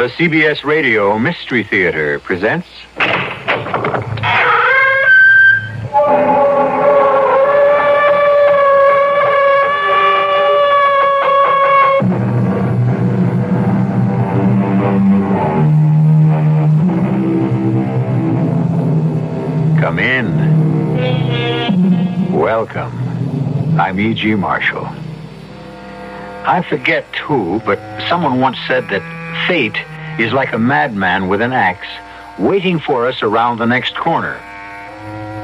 The CBS Radio Mystery Theater presents. Come in. Welcome. I'm E.G. Marshall. I forget who, but someone once said that fate is like a madman with an axe waiting for us around the next corner.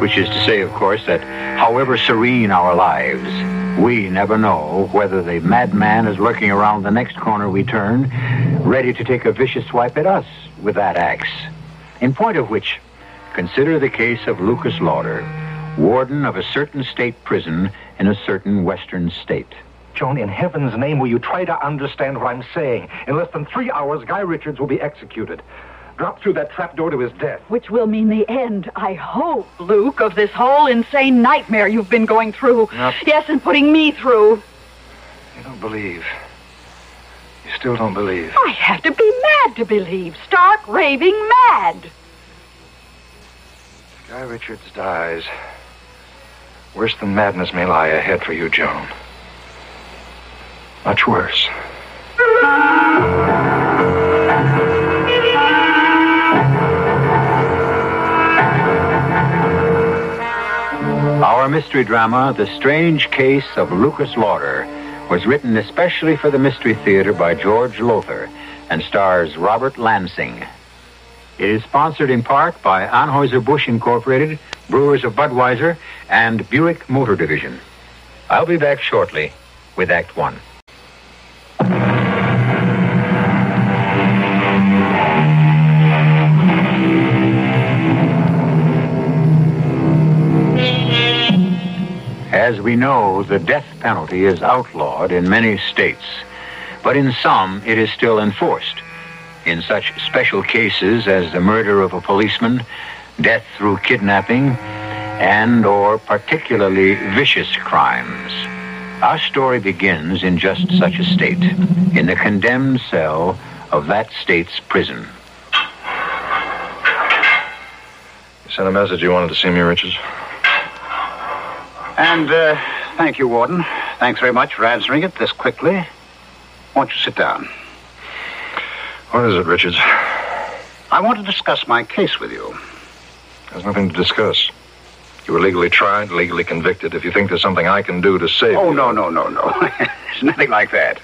Which is to say, of course, that however serene our lives, we never know whether the madman is lurking around the next corner we turn, ready to take a vicious swipe at us with that axe. In point of which, consider the case of Lucas Lauder, warden of a certain state prison in a certain western state. Joan, in heaven's name, will you try to understand what I'm saying? In less than three hours, Guy Richards will be executed. Drop through that trapdoor to his death. Which will mean the end, I hope, Luke, of this whole insane nightmare you've been going through. Yes, and putting me through. You don't believe. You still don't believe. I have to be mad to believe. Stark, raving mad. If Guy Richards dies, worse than madness may lie ahead for you, Joan. Much worse. Our mystery drama, The Strange Case of Lucas Lauder, was written especially for the Mystery Theater by George Lowther and stars Robert Lansing. It is sponsored in part by Anheuser-Busch Incorporated, Brewers of Budweiser, and Buick Motor Division. I'll be back shortly with Act One. As we know, the death penalty is outlawed in many states, but in some it is still enforced. In such special cases as the murder of a policeman, death through kidnapping, and or particularly vicious crimes. Our story begins in just such a state, in the condemned cell of that state's prison. You sent a message you wanted to see me, Richards? And, uh, thank you, Warden. Thanks very much for answering it this quickly. Won't you sit down? What is it, Richards? I want to discuss my case with you. There's nothing to discuss. You were legally tried, legally convicted. If you think there's something I can do to save you. Oh, you... no, no, no, no. There's nothing like that.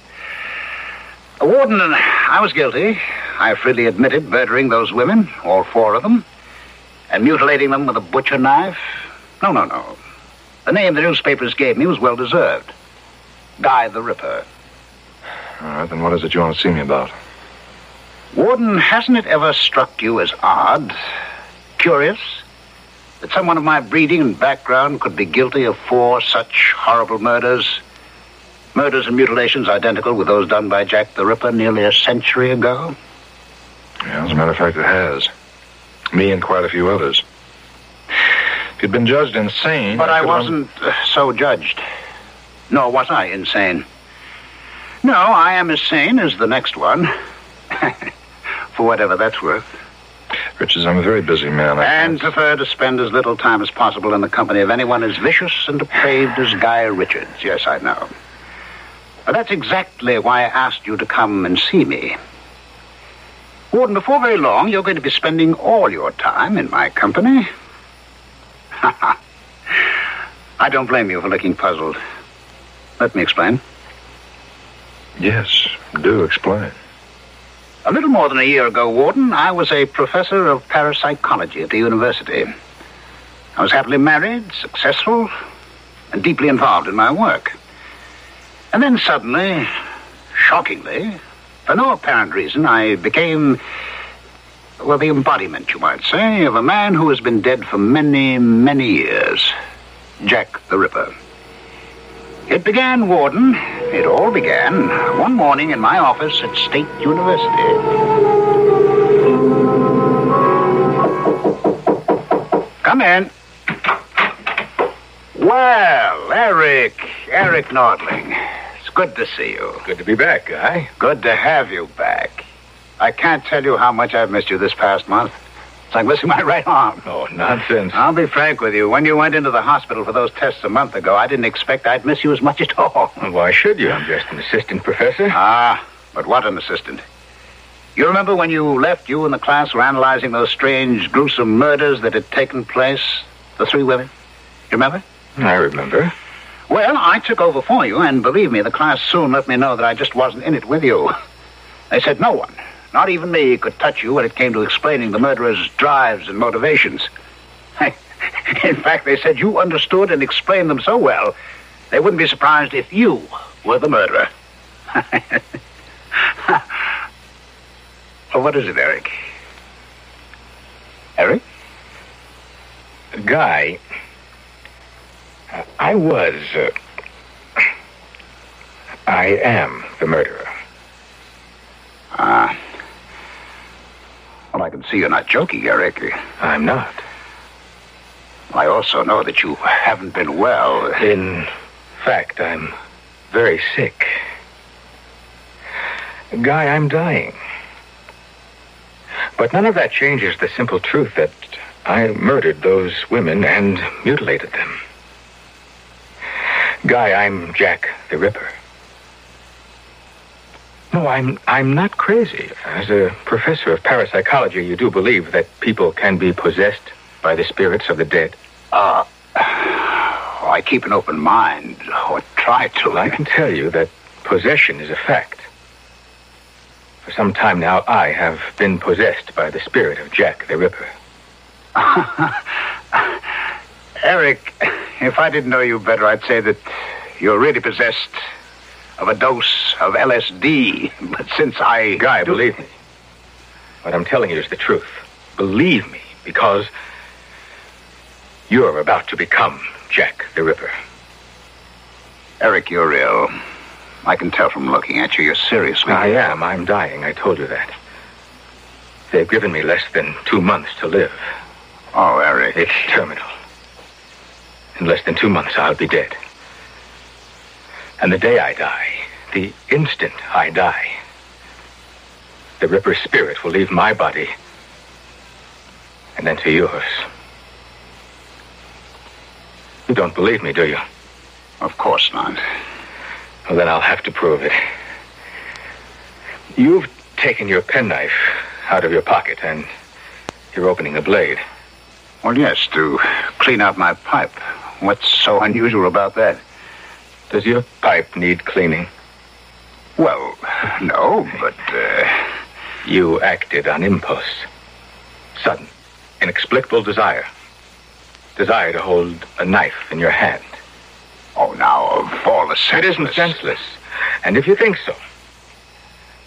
Warden, I was guilty. I freely admitted murdering those women, all four of them, and mutilating them with a butcher knife. No, no, no. The name the newspapers gave me was well deserved. Guy the Ripper. All right, then what is it you want to see me about? Warden, hasn't it ever struck you as odd, curious, that someone of my breeding and background could be guilty of four such horrible murders? Murders and mutilations identical with those done by Jack the Ripper nearly a century ago? Yeah, as a matter of fact, it has. Me and quite a few others. If you'd been judged insane... But I could- wasn't uh, so judged. Nor was I insane. No, I am as sane as the next one. For whatever that's worth. Richards, I'm a very busy man. I And can't- prefer to spend as little time as possible in the company of anyone as vicious and depraved as Guy Richards. Yes, I know. But that's exactly why I asked you to come and see me. Warden, before very long, you're going to be spending all your time in my company. I don't blame you for looking puzzled. Let me explain. Yes, do explain. A little more than a year ago, Warden, I was a professor of parapsychology at the university. I was happily married, successful, and deeply involved in my work. And then suddenly, shockingly, for no apparent reason, I became, well, the embodiment, you might say, of a man who has been dead for many, many years Jack the Ripper. It began, Warden, it all began one morning in my office at State University. Come in. Well, Eric, Eric Nordling. It's good to see you. Good to be back, Guy. Good to have you back. I can't tell you how much I've missed you this past month. It's like missing my right arm. Oh, nonsense. I'll be frank with you. When you went into the hospital for those tests a month ago, I didn't expect I'd miss you as much at all. Why should you? I'm just an assistant professor. Ah, but what an assistant. You remember when you left, you and the class were analyzing those strange, gruesome murders that had taken place? The three women? You remember? I remember. Well, I took over for you, and believe me, the class soon let me know that I just wasn't in it with you. They said no one, not even me, could touch you when it came to explaining the murderer's drives and motivations. in fact, they said you understood and explained them so well, they wouldn't be surprised if you were the murderer. well, what is it, Eric? Eric? Guy, uh, I was. Uh, I am the murderer. Ah. Well, I can see you're not joking, Eric. I'm not. I also know that you haven't been well. In fact, I'm very sick. Guy, I'm dying. But none of that changes the simple truth that I murdered those women and mutilated them. Guy, I'm Jack the Ripper. No, I'm I'm not crazy. As a professor of parapsychology, you do believe that people can be possessed by the spirits of the dead. Uh, I keep an open mind, or try to. Well, I can tell you that possession is a fact. For some time now, I have been possessed by the spirit of Jack the Ripper. Eric, if I didn't know you better, I'd say that you're really possessed of a dose of LSD. But since I. Guy, do- believe me. What I'm telling you is the truth. Believe me, because you're about to become Jack the Ripper. Eric, you're ill. I can tell from looking at you. You're seriously. I am. I'm dying. I told you that. They've given me less than two months to live. Oh, Eric. It's terminal. In less than two months, I'll be dead. And the day I die, the instant I die, the Ripper's spirit will leave my body and enter yours. You don't believe me, do you? Of course not. Well, then I'll have to prove it. You've taken your penknife out of your pocket and you're opening the blade. Well, yes, to clean out my pipe. What's so unusual about that? Does your pipe need cleaning? Well, no, but, uh, You acted on impulse. Sudden, inexplicable desire. Desire to hold a knife in your hand. oh, now, of all the It senseless... isn't senseless. And if you think so,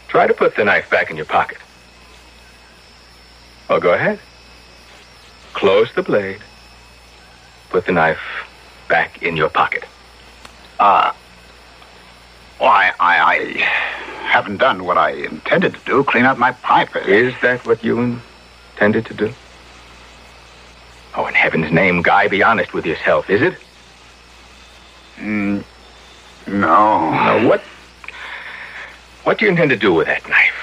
try to put the knife back in your pocket. Well, go ahead. Close the blade. Put the knife back in your pocket. Uh, why, I, I haven't done what I intended to do, clean out my pipe. Is that what you intended to do? Oh, in heaven's name, Guy, be honest with yourself, is it? Mm, no. Now, what... What do you intend to do with that knife?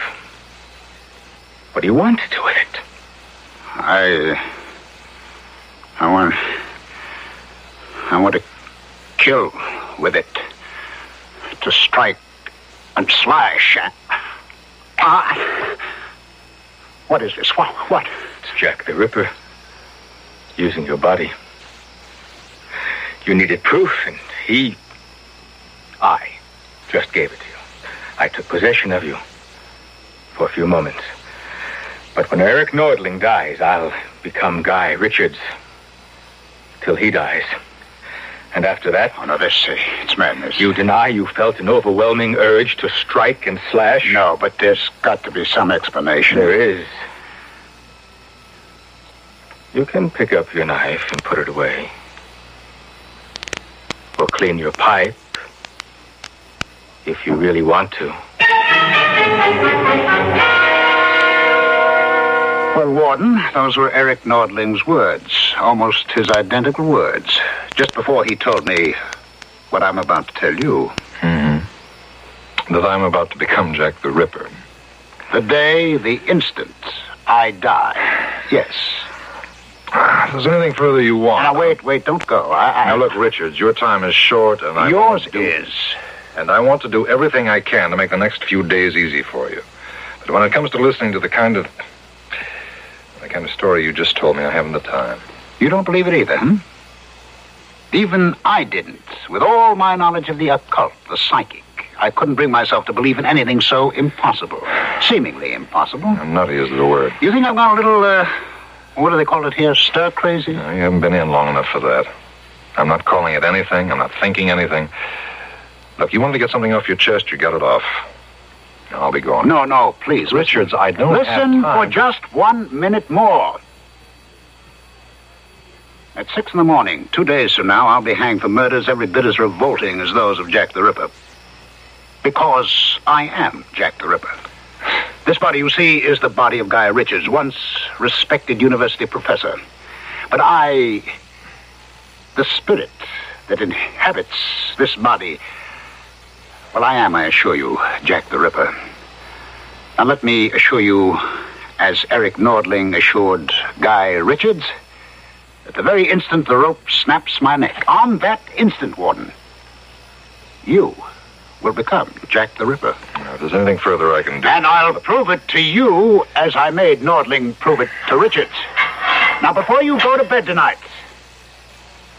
What do you want to do with it? I... I want... I want to kill with it. To strike and slash. Ah. What is this? What? What? It's Jack the Ripper. Using your body. You needed proof, and he... I just gave it to you. I took possession of you for a few moments. But when Eric Nordling dies, I'll become Guy Richards. Till he dies, And after that, Oh, no, this, uh, it's madness. you deny you felt an overwhelming urge to strike and slash? No, but there's got to be some explanation. There is. You can pick up your knife and put it away. Or clean your pipe. If you really want to. Well, Warden, those were Eric Nordling's words, almost his identical words, just before he told me what I'm about to tell you. Mm-hmm. That I'm about to become Jack the Ripper. The day, the instant I die. Yes. If there's anything further you want. Now, wait, wait, don't go. I, I, Now, look, Richards, your time is short, and I yours do- is. And I want to do everything I can to make the next few days easy for you. But when it comes to listening to the kind of the kind of story you just told me, I haven't the time. You don't believe it either, hmm? Even I didn't. With all my knowledge of the occult, the psychic, I couldn't bring myself to believe in anything so impossible. Seemingly impossible. And nutty is the word. You think I've gone a little, uh, what do they call it here? Stir crazy? No, you haven't been in long enough for that. I'm not calling it anything. I'm not thinking anything. Look, you wanted to get something off your chest. You got it off. I'll be going. No, no, please. Richards, I don't Listen for just one minute more. At six in the morning, two days from now, I'll be hanged for murders every bit as revolting as those of Jack the Ripper. Because I am Jack the Ripper. This body, you see, is the body of Guy Richards, once respected university professor. But I, the spirit that inhabits this body, well, I am, I assure you, Jack the Ripper. Now, let me assure you, as Eric Nordling assured Guy Richards, at the very instant the rope snaps my neck, on that instant, Warden, you will become Jack the Ripper. Now, if there's anything further I can do. And I'll prove it to you as I made Nordling prove it to Richards. Now, before you go to bed tonight,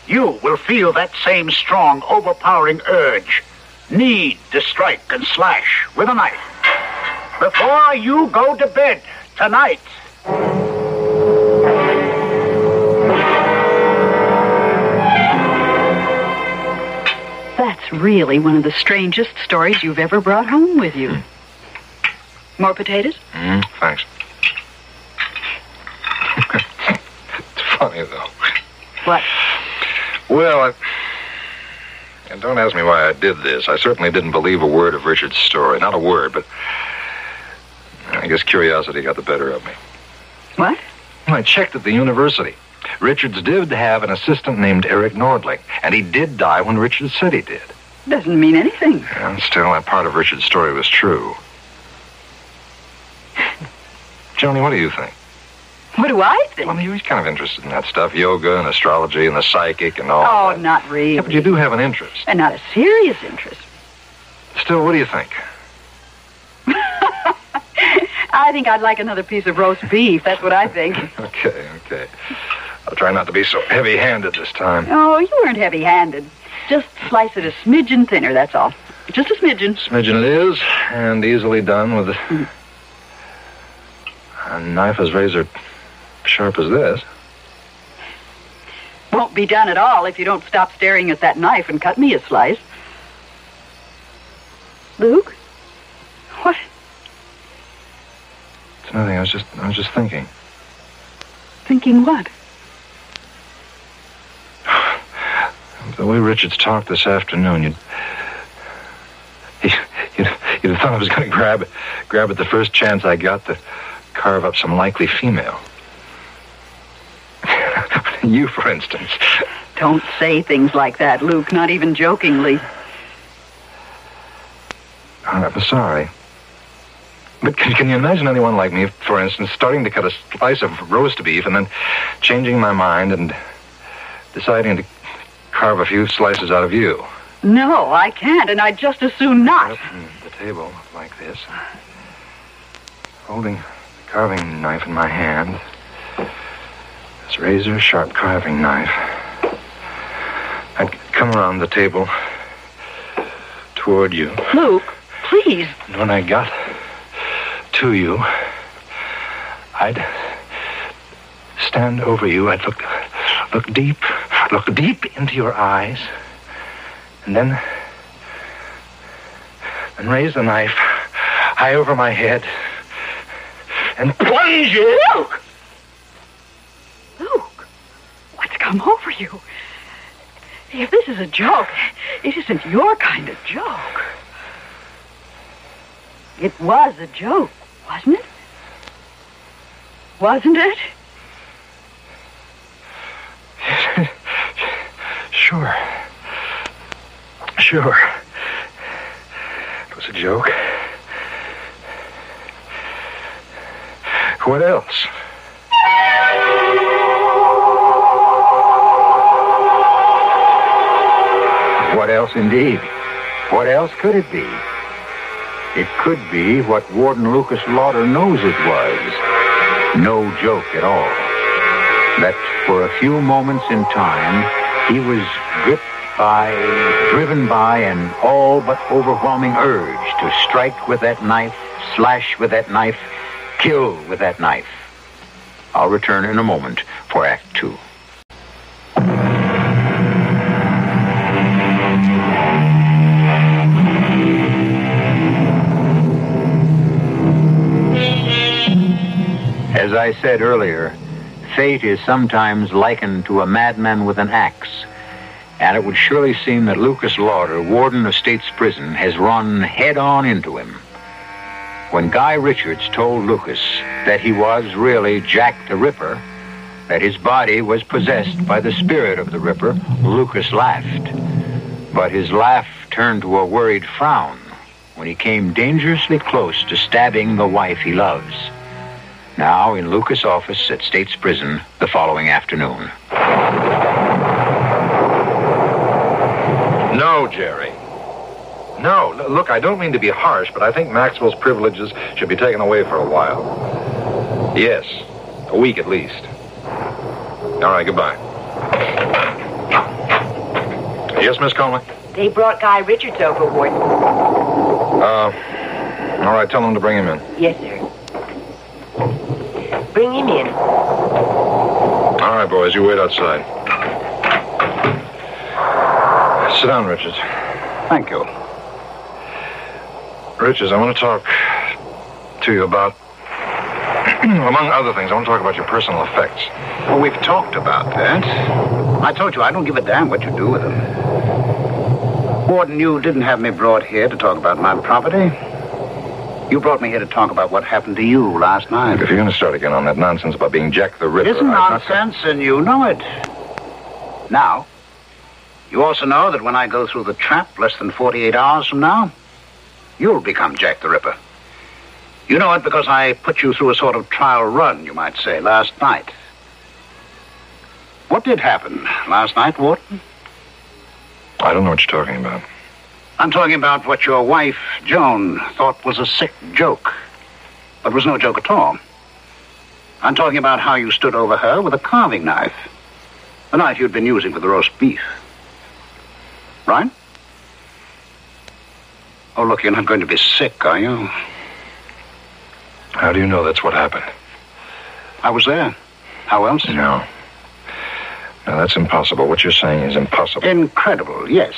you will feel that same strong, overpowering urge, need to strike and slash with a knife. Before you go to bed tonight. Really one of the strangest stories you've ever brought home with you. More potatoes? Mm, thanks. it's funny, though. What? Well, I... And don't ask me why I did this. I certainly didn't believe a word of Richard's story. Not a word, but I guess curiosity got the better of me. What? I checked at the university. Richards did have an assistant named Eric Nordling, and he did die when Richards said he did. Doesn't mean anything. And still, that part of Richard's story was true. Joni, what do you think? What do I think? Well, he was kind of interested in that stuff, yoga and astrology and the psychic and all oh, that. not really. Yeah, but you do have an interest. And not a serious interest. Still, what do you think? I think I'd like another piece of roast beef. That's what I think. Okay, okay. I'll try not to be so heavy-handed this time. Oh, you weren't heavy-handed. Just slice it a smidgen thinner, that's all. Just a smidgen. Smidgen it is, and easily done with a, mm. a knife as razor sharp as this. Won't be done at all if you don't stop staring at that knife and cut me a slice. Luke? What? It's nothing. I was just, I was just thinking. Thinking what? The way Richards talked this afternoon, you'd, you'd, you'd, have thought I was going to grab, grab at the first chance I got to carve up some likely female. you, for instance. Don't say things like that, Luke, not even jokingly. I'm sorry. But can, can you imagine anyone like me, for instance, starting to cut a slice of roast beef and then changing my mind and deciding to carve a few slices out of you? No, I can't, and I'd just as soon not. Hmm, the table like this, holding the carving knife in my hand. This razor sharp carving knife. I'd come around the table toward you. Luke, please. And when I got to you, I'd stand over you. I'd look, look deep, look deep into your eyes, And then. Then raise the knife high over my head and plunge it. Luke! Luke, what's come over you? If this is a joke, it isn't your kind of joke. It was a joke, wasn't it? Wasn't it? Sure. Sure. It was a joke. What else? What else indeed? What else could it be? It could be what Warden Lucas Lauder knows it was. No joke at all. That for a few moments in time, he was gripped by, driven by an all but overwhelming urge to strike with that knife, slash with that knife, kill with that knife. I'll return in a moment for Act Two. As I said earlier, fate is sometimes likened to a madman with an axe. And it would surely seem that Lucas Lauder, warden of State's Prison, has run head on into him. When Guy Richards told Lucas that he was really Jack the Ripper, that his body was possessed by the spirit of the Ripper, Lucas laughed. But his laugh turned to a worried frown when he came dangerously close to stabbing the wife he loves. Now in Lucas' office at State's Prison the following afternoon. No, Jerry. No. Look, I don't mean to be harsh, but I think Maxwell's privileges should be taken away for a while. Yes. A week at least. All right, goodbye. Yes, Miss Conley? They brought Guy Richards over, Warden. Uh, all right, tell them to bring him in. Yes, sir. Bring him in. All right, boys, you wait outside. Sit down, Richards. Thank you. Richards, I want to talk to you about, among other things, I want to talk about your personal effects. Well, we've talked about that. I told you I don't give a damn what you do with them. Warden, you didn't have me brought here to talk about my property. You brought me here to talk about what happened to you last night. If you're going to start again on that nonsense about being Jack the Ripper, It isn't I'm not- nonsense, and you know it. Now, you also know that when I go through the trap less than 48 hours from now, you'll become Jack the Ripper. You know it because I put you through a sort of trial run, you might say, last night. What did happen last night, Warden? I don't know what you're talking about. I'm talking about what your wife, Joan, thought was a sick joke, but was no joke at all. I'm talking about how you stood over her with a carving knife, the knife you'd been using for the roast beef. Right? Oh, look, you're not going to be sick, are you? How do you know that's what happened? I was there. How else? No. No, that's impossible. What you're saying is impossible. Incredible, yes,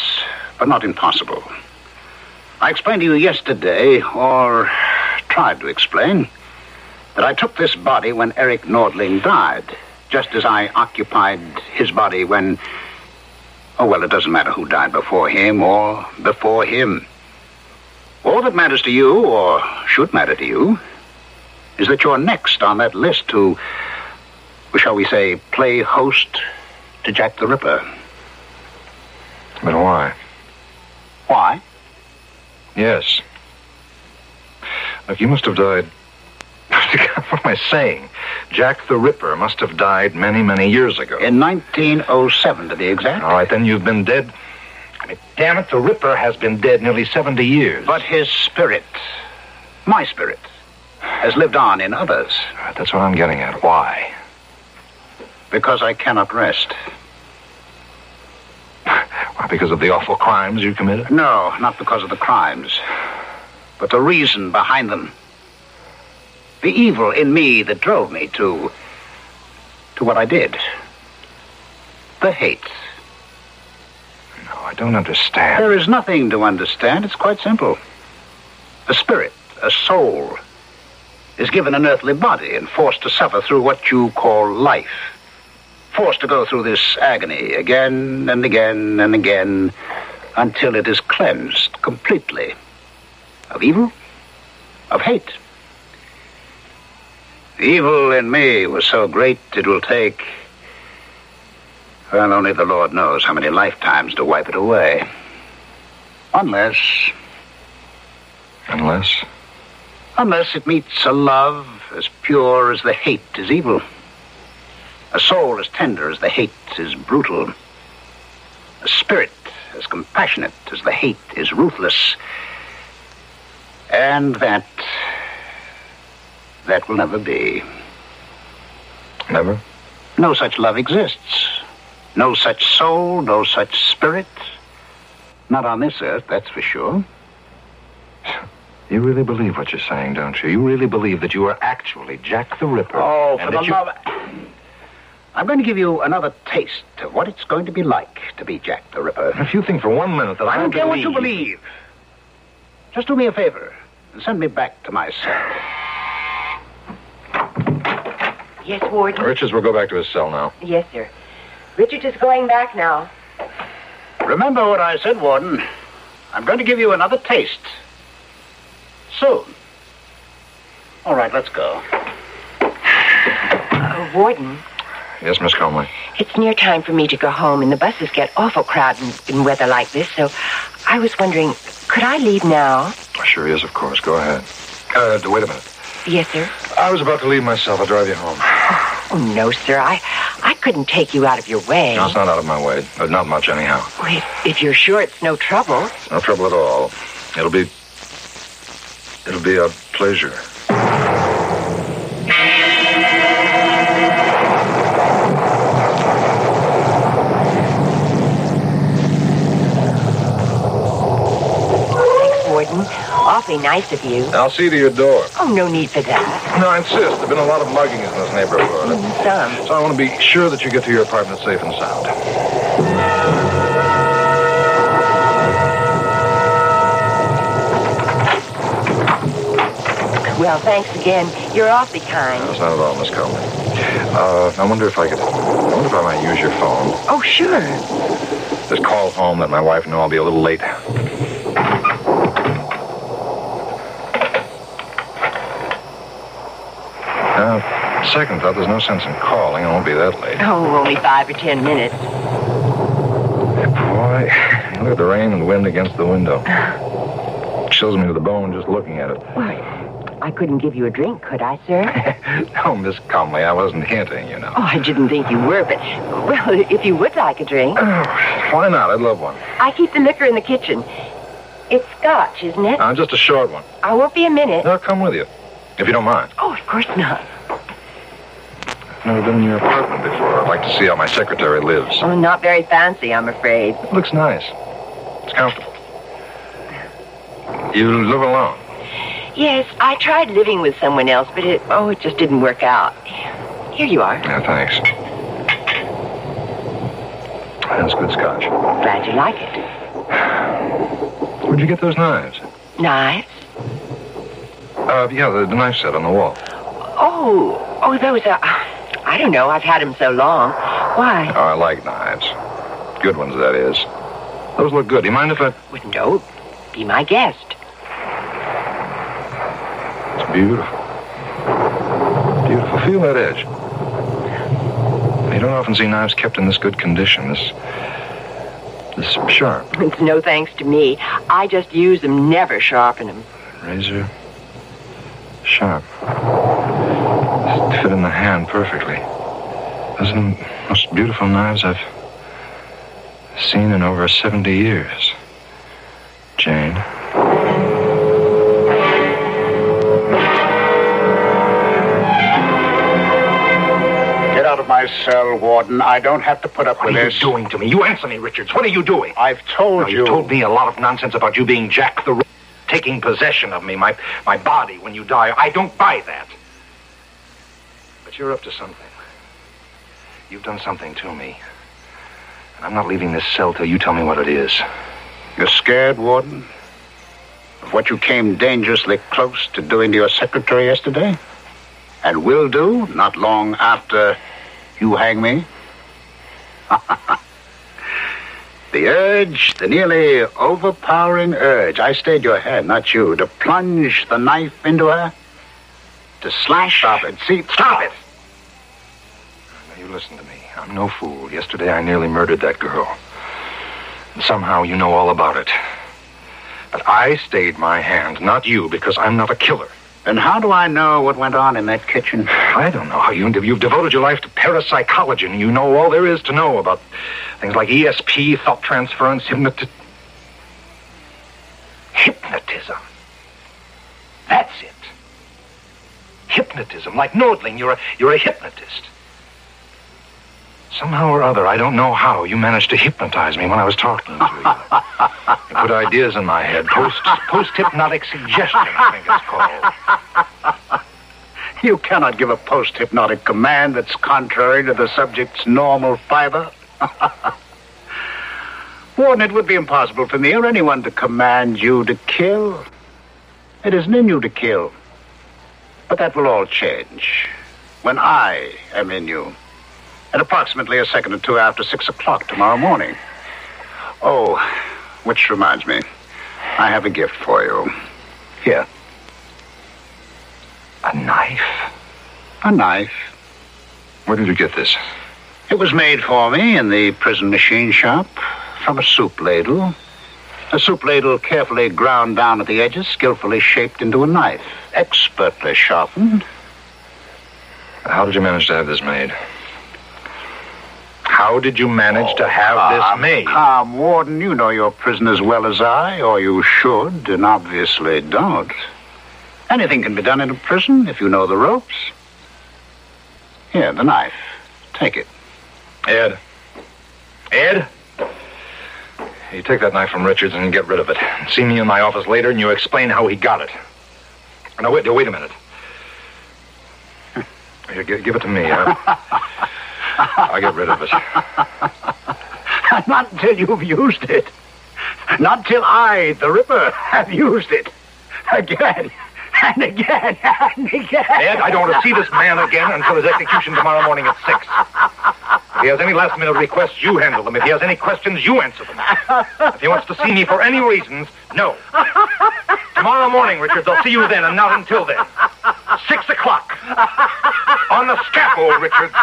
but not impossible. I explained to you yesterday, or tried to explain, that I took this body when Eric Nordling died, just as I occupied his body when. Oh, well, it doesn't matter who died before him or before him. All that matters to you, or should matter to you, is that you're next on that list to, shall we say, play host to Jack the Ripper. But why? Why? Yes. Look, you must have died. what am I saying? Jack the Ripper must have died many, many years ago. In 1907, to be exact. All right, then you've been dead. I mean, damn it, the Ripper has been dead nearly 70 years. But his spirit, my spirit, has lived on in others right, that's what I'm getting at. Why? because I cannot rest. Because of the awful crimes you committed? No, not because of the crimes, but the reason behind them. The evil in me that drove me to. to what I did. The hate. No, I don't understand. There is nothing to understand. It's quite simple. A spirit, a soul, is given an earthly body and forced to suffer through what you call life. Forced to go through this agony again and again and again until it is cleansed completely of evil, of hate. The evil in me was so great it will take, well, only the Lord knows how many lifetimes to wipe it away. Unless, Unless. unless it meets a love as pure as the hate is evil, a soul as tender as the hate is brutal, a spirit as compassionate as the hate is ruthless, and that, that will never be. Never? No such love exists. No such soul, no such spirit. Not on this earth, that's for sure. You really believe what you're saying, don't you? You really believe that you are actually Jack the Ripper. Oh, for the you- love... I'm going to give you another taste of what it's going to be like to be Jack the Ripper. If you think for one minute that I I don't care what you believe- believe. Just do me a favor and send me back to my cell. Yes, Warden? Richards will go back to his cell now. Yes, sir. Richard is going back now. Remember what I said, Warden. I'm going to give you another taste. Soon. All right, let's go. Uh, Warden, Yes, Miss Conway. it's near time for me to go home, and the buses get awful crowded in, in weather like this, so I was wondering, could I leave now? Sure, yes, of course. Go ahead. Uh, wait a minute. Yes, sir. I was about to leave myself. I'll drive you home. Oh, no, sir. I, I couldn't take you out of your way. No, it's not out of my way. Not much, anyhow. Wait, if you're sure it's no trouble. No trouble at all. It'll be. It'll be a pleasure. Awfully nice of you. I'll see to your door. Oh, no need for that. No, I insist. There've been a lot of muggings in this neighborhood. Some. So I want to be sure that you get to your apartment safe and sound. Well, thanks again. You're awfully kind. That's not at all, Miss Conway. Uh, I wonder if I could. I wonder if I might use your phone. Oh, sure. Just call home, let my wife know I'll be a little late. Uh, second thought, there's no sense in calling. I won't be that late. Oh, only five or ten minutes. Boy, look at the rain and wind against the window. Chills me to the bone just looking at it. Why, I couldn't give you a drink, could I, sir? no, Miss Conley, I wasn't hinting, you know. Oh, I didn't think you were, but, well, if you would like a drink. Why not? I'd love one. I keep the liquor in the kitchen. It's scotch, isn't it? Uh, just a short one. I won't be a minute. I'll come with you, if you don't mind. Oh, of course not. Never been in your apartment before. I'd like to see how my secretary lives. Oh, not very fancy, I'm afraid. It looks nice. It's comfortable. You live alone. Yes, I tried living with someone else, but it, oh, it just didn't work out. Here you are. Yeah, thanks. That's good scotch. Glad you like it. Where'd you get those knives? Knives? Uh, yeah, the, the knife set on the wall. Oh, oh, those are. I don't know. I've had them so long. Why? Oh, I like knives. Good ones, that is. Those look good. Do you mind if I... Well, no. Be my guest. It's beautiful. Beautiful. Feel that edge. You don't often see knives kept in this good condition. This... This sharp. It's no thanks to me. I just use them, never sharpen them. Razor. Sharp. Fit in the hand perfectly. Those are the most beautiful knives I've seen in over 70 years. Jane. Get out of my cell, Warden. I don't have to put up What with are you this. doing to me? You answer me, Richards. What are you doing? I've told Now, you. you told me a lot of nonsense about you being Jack the taking possession of me, my, my body when you die. I don't buy that. You're up to something. You've done something to me. And I'm not leaving this cell till you tell me what it is. You're scared, Warden? Of what you came dangerously close to doing to your secretary yesterday? And will do not long after you hang me? the urge, the nearly overpowering urge. I stayed your hand, not you, to plunge the knife into her, to slash. Stop it. See, stop it. You listen to me. I'm no fool. Yesterday I nearly murdered that girl. And somehow you know all about it. But I stayed my hand, not you, because I'm not a killer. And how do I know what went on in that kitchen? I don't know how you, you've devoted your life to parapsychology, and you know all there is to know about things like ESP, thought transference, hypnoti- hypnotism. That's it. Hypnotism, like Nordling, you're a, you're a hypnotist. Somehow or other, I don't know how, you managed to hypnotize me when I was talking to you. you put ideas in my head. Post post hypnotic suggestion, I think it's called. You cannot give a post hypnotic command that's contrary to the subject's normal fiber. Warden, it would be impossible for me or anyone to command you to kill. It isn't in you to kill. But that will all change when I am in you at approximately a second or two after six o'clock tomorrow morning. Oh, which reminds me, I have a gift for you. Here. A knife? A knife. Where did you get this? It was made for me in the prison machine shop from a soup ladle. A soup ladle carefully ground down at the edges, skillfully shaped into a knife, expertly sharpened. How did you manage to have this made? How did you manage to have calm, this made? Calm, Warden. You know your prison as well as I, or you should, and obviously don't. Anything can be done in a prison if you know the ropes. Here, the knife. Take it. Ed. Ed? You take that knife from Richards and get rid of it. See me in my office later and you explain how he got it. No, wait, wait a minute. Here, gi- give it to me. I'll, I'll get rid of it. Not until you've used it. Not till I, the Ripper, have used it. Again, and again, and again. Ed, I don't want to see this man again until his execution tomorrow morning at 6. If he has any last minute requests, you handle them. If he has any questions, you answer them. If he wants to see me for any reasons, no. Tomorrow morning, Richards, I'll see you then, and not until then. 6 o'clock. On the scaffold, Richards.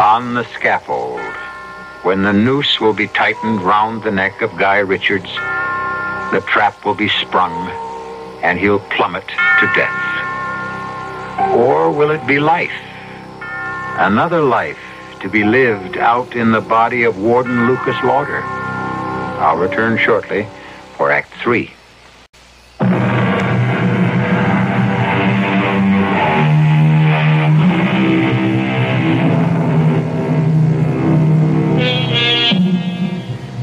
On the scaffold, when the noose will be tightened round the neck of Guy Richards, the trap will be sprung, and he'll plummet to death. Or will it be life? Another life to be lived out in the body of Warden Lucas Lauder. I'll return shortly for Act Three.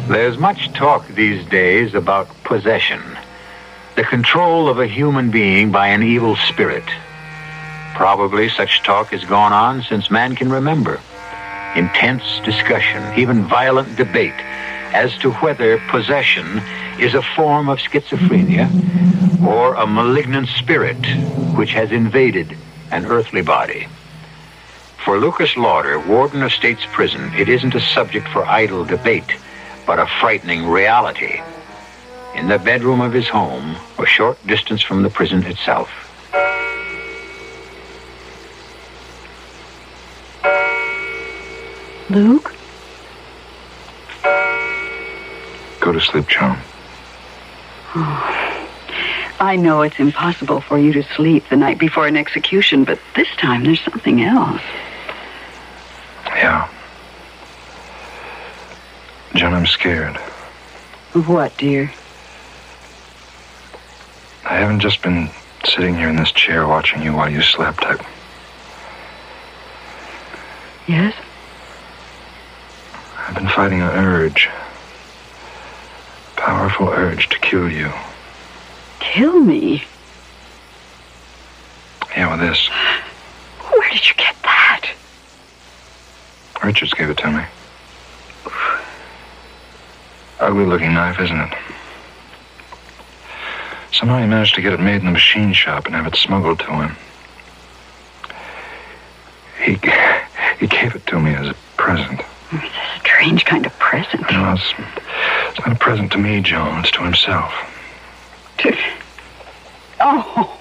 There's much talk these days about possession, the control of a human being by an evil spirit. Probably such talk has gone on since man can remember. Intense discussion, even violent debate as to whether possession is a form of schizophrenia or a malignant spirit which has invaded an earthly body. For Lucas Lauder, warden of State's Prison, it isn't a subject for idle debate, but a frightening reality. In the bedroom of his home, a short distance from the prison itself. Luke? Go to sleep, Joan. I know it's impossible for you to sleep the night before an execution, but this time there's something else. Yeah. Joan, I'm scared. Of what, dear? I haven't just been sitting here in this chair watching you while you slept. I, Yes? I've been fighting an urge. Powerful urge to kill you. Kill me? Yeah, with this. Where did you get that? Richards gave it to me. Ugly looking knife, isn't it? Somehow he managed to get it made in the machine shop and have it smuggled to him. He, he gave it to me as a present. It's a strange kind of present. No, it's, it's not a present to me, Joan. It's to himself. To... Oh,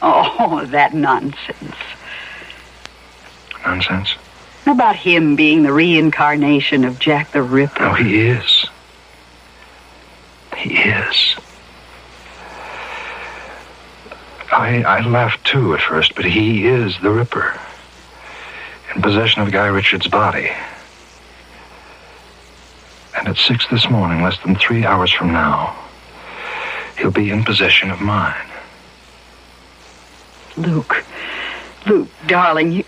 oh, that nonsense. Nonsense? About him being the reincarnation of Jack the Ripper. Oh, he is. He is. I, I laughed too at first, but he is the Ripper. In possession of Guy Richards' body. And at six this morning, less than three hours from now, he'll be in possession of mine. Luke, Luke, darling, you,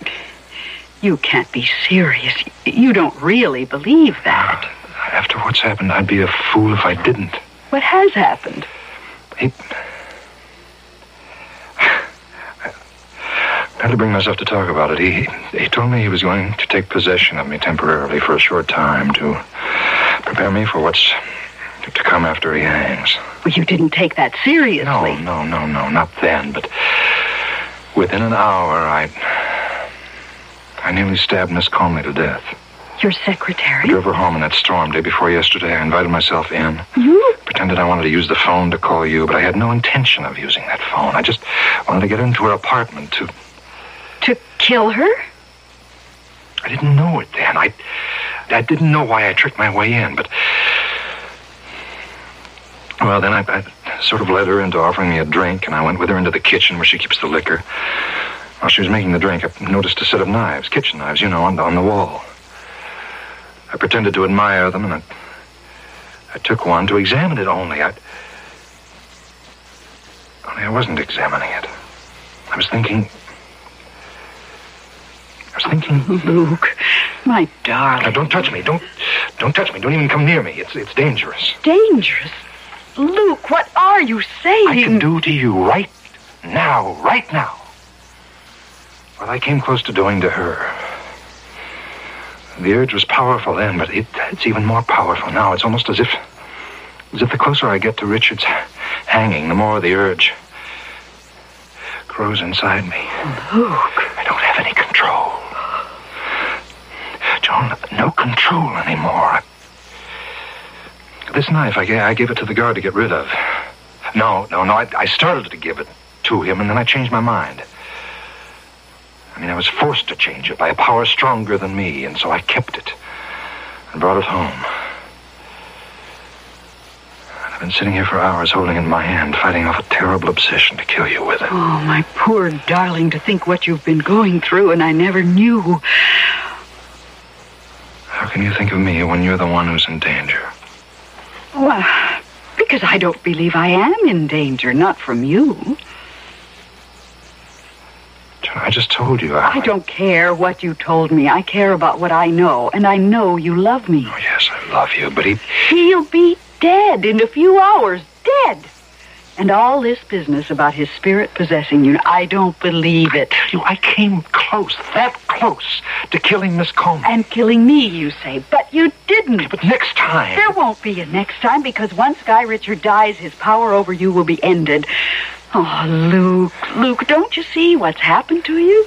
you can't be serious. You don't really believe that. After what's happened, I'd be a fool if I didn't. What has happened? He. I had to bring myself to talk about it. He he told me he was going to take possession of me temporarily for a short time to prepare me for what's to come after he hangs. Well, you didn't take that seriously. No, no, no, no, not then. But within an hour, I I nearly stabbed Miss Comley to death. Your I secretary? drove her home in that storm day before yesterday. I invited myself in. You? Pretended I wanted to use the phone to call you, but I had no intention of using that phone. I just wanted to get into her apartment to. To kill her? I didn't know it then. I, I didn't know why I tricked my way in, but. Well, then I, I sort of led her into offering me a drink, and I went with her into the kitchen where she keeps the liquor. While she was making the drink, I noticed a set of knives, kitchen knives, you know, on, on the wall. I pretended to admire them, and I, I took one to examine it only. I, only I wasn't examining it. I was thinking. I was thinking. Luke, my Now, darling. don't touch me. Don't, don't touch me. Don't even come near me. It's, it's dangerous. Dangerous. Luke, what are you saying? I can do to you right now, right now. What I came close to doing to her. The urge was powerful then, but it, it's even more powerful now. It's almost as if, as if the closer I get to Richard's hanging, the more the urge grows inside me. Luke. I don't have any control. Joan, no control anymore. This knife, I gave, I gave it to the guard to get rid of. No, no, no. I, I started to give it to him, and then I changed my mind. I mean, I was forced to change it by a power stronger than me, and so I kept it and brought it home. And I've been sitting here for hours holding it in my hand, fighting off a terrible obsession to kill you with it. Oh, my poor darling, to think what you've been going through, and I never knew. How can you think of me when you're the one who's in danger? Well, because I don't believe I am in danger, not from you. I just told you. I don't care what you told me. I care about what I know, and I know you love me. Oh, yes, I love you, but he. He'll be dead in a few hours. Dead. And all this business about his spirit possessing you, I don't believe it. You, I came close, that close, to killing Miss Coleman. And killing me, you say, but you didn't. But next time. There won't be a next time because once Guy Richard dies, his power over you will be ended. Oh, Luke, Luke, don't you see what's happened to you?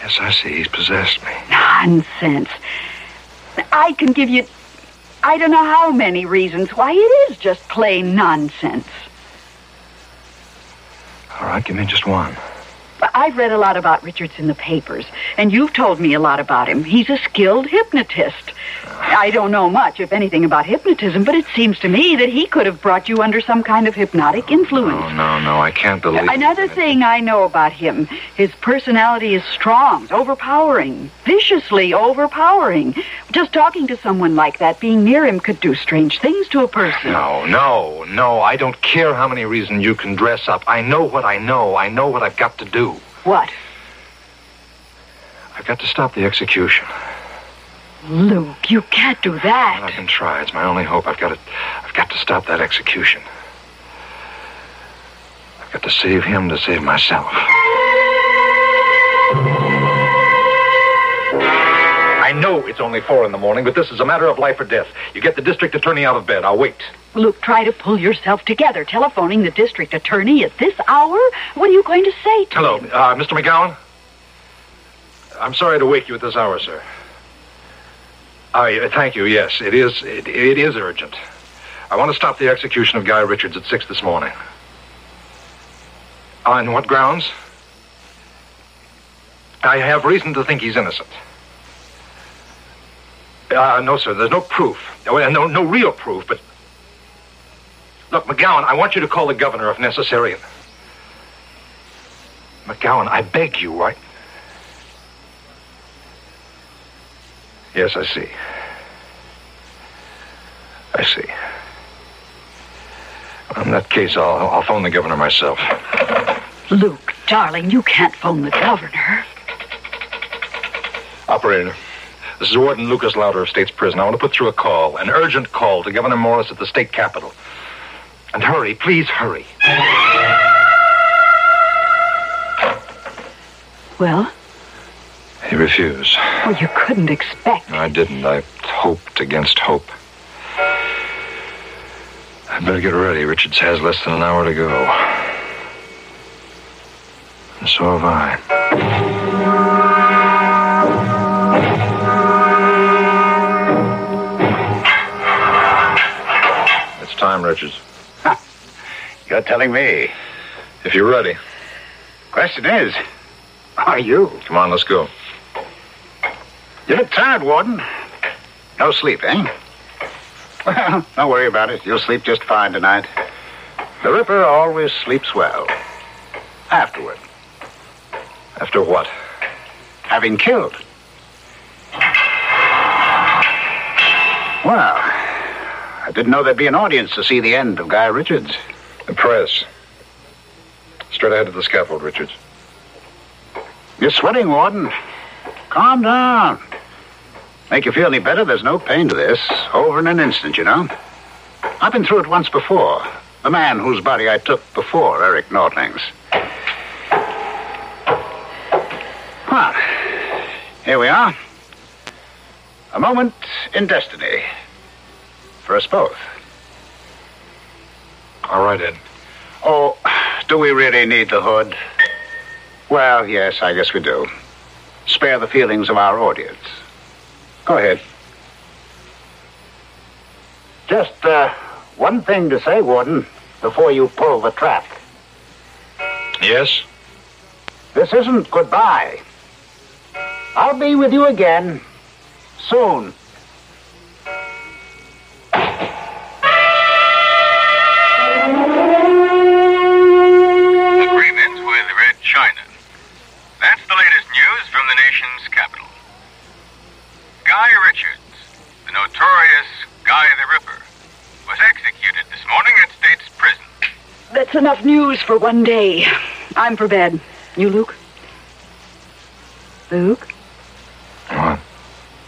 Yes, I see. He's possessed me. Nonsense. I can give you, I don't know how many reasons why it is just plain nonsense. All right, give me just one. I've read a lot about Richards in the papers, and you've told me a lot about him. He's a skilled hypnotist. I don't know much, if anything, about hypnotism, but it seems to me that he could have brought you under some kind of hypnotic influence. Oh, no, no, I can't believe Another it. thing I know about him, his personality is strong, overpowering, viciously overpowering. Just talking to someone like that, being near him could do strange things to a person. No, no, no. I don't care how many reasons you can dress up. I know what I know. I know what I've got to do. What? I've got to stop the execution. Luke, you can't do Well, I can try. It's my only hope. I've got to, I've got to stop that execution. I've got to save him to save myself. Know it's only four in the morning, but this is a matter of life or death. You get the district attorney out of bed. I'll wait. Luke, try to pull yourself together. Telephoning the district attorney at this hour? What are you going to say to Hello, him? uh, Mr. McGowan? I'm sorry to wake you at this hour, sir. I uh, thank you. Yes, it is. It, it is urgent. I want to stop the execution of Guy Richards at six this morning. On what grounds? I have reason to think he's innocent. Uh, no, sir. There's no proof. No, no, no real proof. But look, McGowan, I want you to call the governor if necessary. McGowan, I beg you, right? Yes, I see. I see. In that case, I'll, I'll phone the governor myself. Luke, darling, you can't phone the governor. Operator, this is Warden Lucas Lauder of State's Prison. I want to put through a call, an urgent call to Governor Morris at the state capitol. And hurry, please hurry. Well, He refused. well, you couldn't expect. I didn't. I hoped against hope. I'd better get ready. Richards has less than an hour to go. And so have I. time, Richards. You're telling me. If you're ready, Question is, are you? come on, let's go. You look tired, Warden. No sleep, eh? Well, don't worry about it. You'll sleep just fine tonight. The Ripper always sleeps well. Afterward, After what? having killed. Well, I didn't know there'd be an audience to see the end of Guy Richards. The press. Straight ahead to the scaffold, Richards. You're sweating, Warden. Calm down. Make you feel any better, there's no pain to this. Over in an instant, you know. I've been through it once before. The man whose body I took before Eric Nordling's. Well, here we are. A moment in destiny. For us both. All right, Ed. Oh, do we really need the hood? Well, yes, I guess we do. Spare the feelings of our audience. Go ahead. Just uh, one thing to say, Warden, before you pull the trap. Yes? This isn't goodbye. I'll be with you again soon. That's enough news for one day. I'm for bed. You, Luke? Luke? What?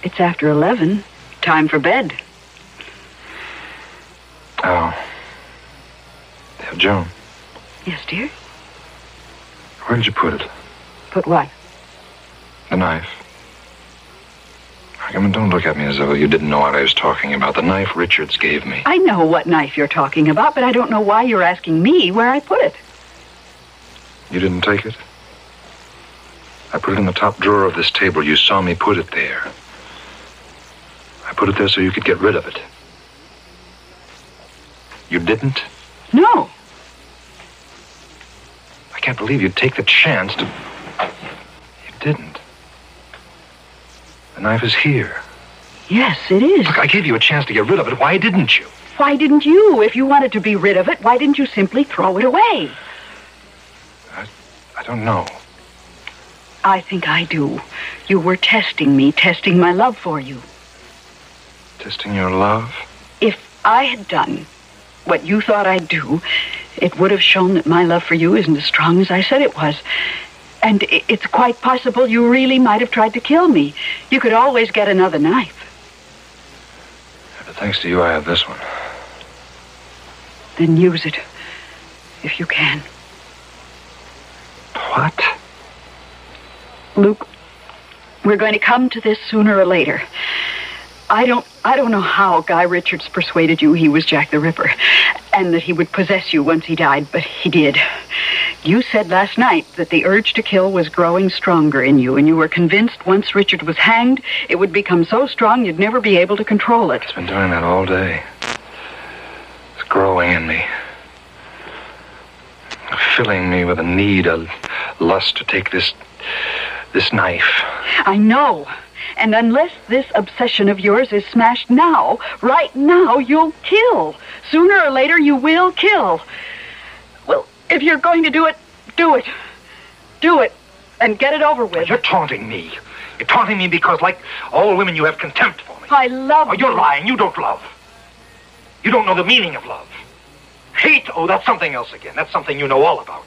It's after 11. Time for bed. Oh. Yeah, Joan, Yes, dear? where did you put it? Put what? The knife. Mean, don't look at me as though you didn't know what I was talking about. The knife Richards gave me. I know what knife you're talking about, but I don't know why you're asking me where I put it. You didn't take it? I put it in the top drawer of this table. You saw me put it there. I put it there so you could get rid of it. You didn't? No. I can't believe you'd take the chance to. You didn't. The knife is here. Yes, it is. Look, I gave you a chance to get rid of it. Why didn't you? Why didn't you? If you wanted to be rid of it, why didn't you simply throw it away? I I don't know. I think I do. You were testing me, testing my love for you. Testing your love? If I had done what you thought I'd do, it would have shown that my love for you isn't as strong as I said it was. And it's quite possible you really might have tried to kill me. You could always get another knife. But thanks to you, I have this one. Then use it, if you can. What? Luke, We're going to come to this sooner or later. I don't I don't know how Guy Richards persuaded you he was Jack the Ripper and that he would possess you once he died, but he did. You said last night that the urge to kill was growing stronger in you, and you were convinced once Richard was hanged, it would become so strong you'd never be able to control it. It's been doing that all day. It's growing in me. Filling me with a need, a lust to take this this knife. I know. And unless this obsession of yours is smashed now, right now, you'll kill. Sooner or later, you will kill. Well, if you're going to do it, do it. Do it. And get it over with. You're taunting me. You're taunting me because, like all women, you have contempt for me. I love Oh, you're lying. You don't love. You don't know the meaning of love. Hate, oh, that's something else again. That's something you know all about.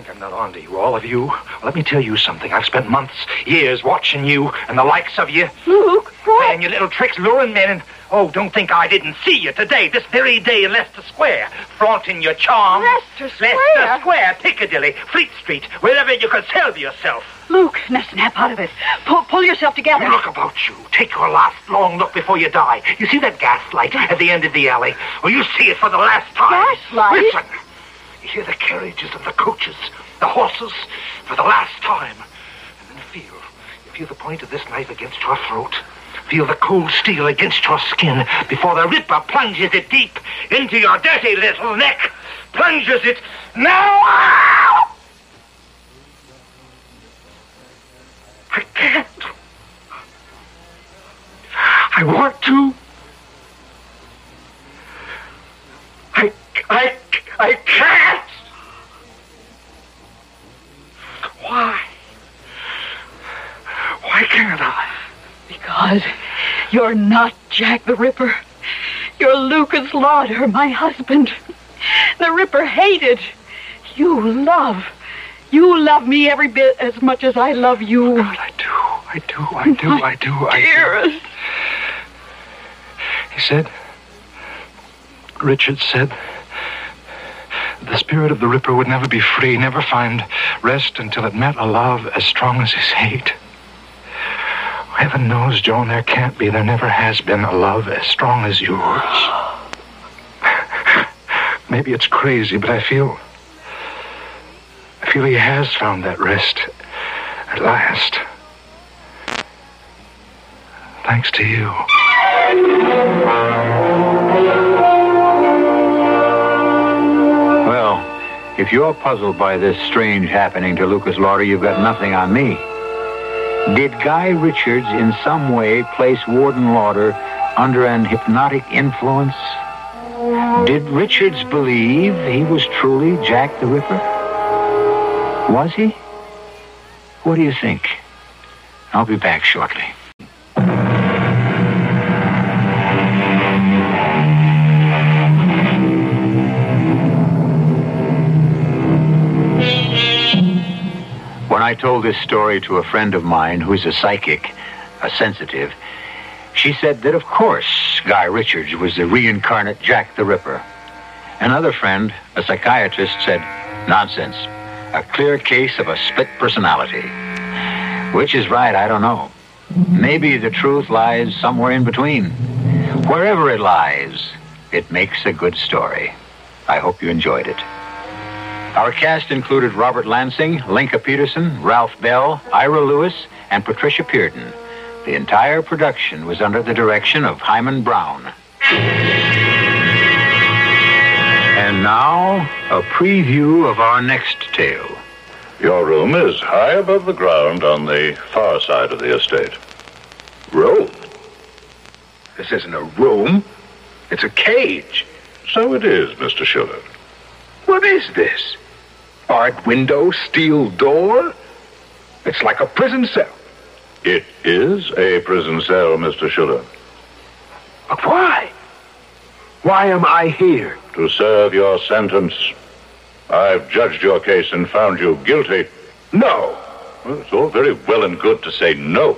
Think I'm not on to you, all of you? Let me tell you something. I've spent months, years watching you and the likes of you. Luke, what? And your little tricks luring men and... Oh, don't think I didn't see you today, this very day in Leicester Square, flaunting your charms. Leicester Square? Leicester Square, Piccadilly, Fleet Street, wherever you could sell yourself. Luke, now snap out of it. Pull, pull yourself together. Look about you. Take your last long look before you die. You see that gaslight at the end of the alley? Well, you see it for the last time. Gas light? Listen. Hear the carriages and the coaches, the horses, for the last time. And then feel, feel the point of this knife against your throat. Feel the cold steel against your skin before the Ripper plunges it deep into your dirty little neck. Plunges it now. I can't. I want to. I, I, I can't. Why? Why can't I? Because you're not Jack the Ripper. You're Lucas Lauder, my husband. The Ripper hated. You love. You love me every bit as much as I love you. Oh, God, I do. I do. I do. I do. I do. Dearest. He said, Richard said, the spirit of the Ripper would never be free, never find rest until it met a love as strong as his hate. Heaven knows, Joan, there can't be, there never has been a love as strong as yours. Maybe it's crazy, but I feel. I feel he has found that rest at last. Thanks to you. Well, if you're puzzled by this strange happening to Lucas Lauder, you've got nothing on me. Did Guy Richards in some way place Warden Lauder under an hypnotic influence? Did Richards believe he was truly Jack the Ripper? Was he? What do you think? I'll be back shortly. When I told this story to a friend of mine who's a psychic, a sensitive, she said that of course Guy Richards was the reincarnate Jack the Ripper. Another friend, a psychiatrist, said, nonsense, a clear case of a split personality. Which is right, I don't know. Maybe the truth lies somewhere in between. Wherever it lies, it makes a good story. I hope you enjoyed it. Our cast included Robert Lansing, Lenka Peterson, Ralph Bell, Ira Lewis, and Patricia Pearden. The entire production was under the direction of Himan Brown. And now, a preview of our next tale. Your room is high above the ground on the far side of the estate. Room? This isn't a room. It's a cage. So it is, Mr. Schiller. What is this? Barred window, steel door? It's like a prison cell. It is a prison cell, Mr. Schiller. But why? Why am I here? To serve your sentence. I've judged your case and found you guilty. No. Well, it's all very well and good to say no,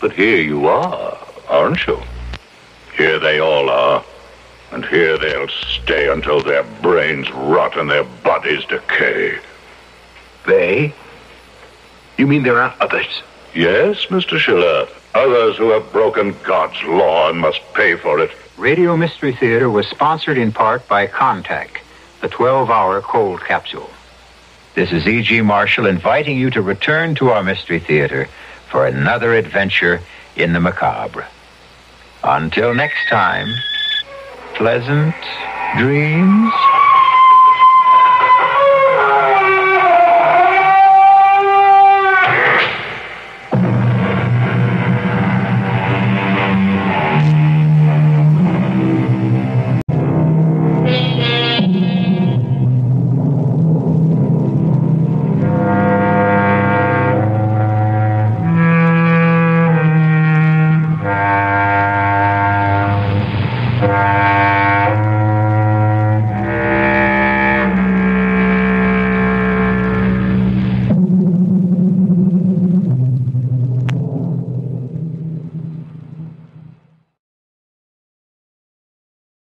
but here you are, aren't you? Here they all are, and here they'll stay until their brains rot and their bodies decay. They? You mean there are others? Yes, Mr. Schiller. Others who have broken God's law and must pay for it. Radio Mystery Theater was sponsored in part by Contac, the 12 hour cold capsule. This is E.G. Marshall inviting you to return to our Mystery Theater for another adventure in the macabre. Until next time, pleasant dreams.